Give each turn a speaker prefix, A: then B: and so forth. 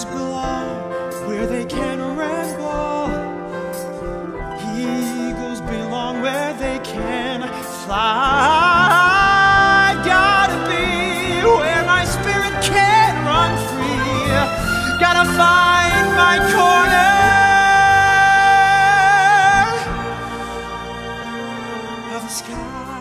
A: creatures belong, where they can ramble. Eagles belong where they can fly. Gotta be where my spirit can run free. Gotta find my corner of the sky.